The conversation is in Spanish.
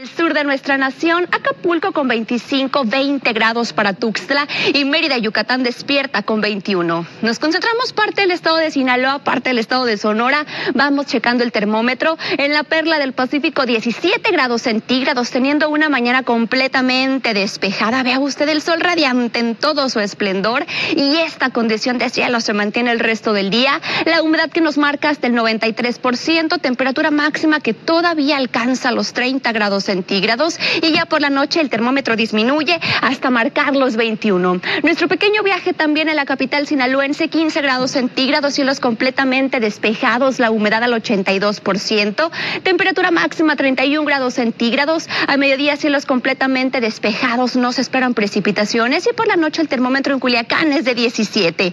El sur de nuestra nación, Acapulco con 25, 20 grados para Tuxtla y Mérida, Yucatán despierta con 21. Nos concentramos parte del estado de Sinaloa, parte del estado de Sonora. Vamos checando el termómetro. En la perla del Pacífico, 17 grados centígrados, teniendo una mañana completamente despejada. Vea usted el sol radiante en todo su esplendor y esta condición de cielo se mantiene el resto del día. La humedad que nos marca hasta el 93%, temperatura máxima que todavía alcanza los 30 grados centígrados y ya por la noche el termómetro disminuye hasta marcar los 21. Nuestro pequeño viaje también en la capital sinaloense, 15 grados centígrados, cielos completamente despejados, la humedad al 82%, temperatura máxima 31 grados centígrados, a mediodía cielos completamente despejados, no se esperan precipitaciones y por la noche el termómetro en Culiacán es de 17.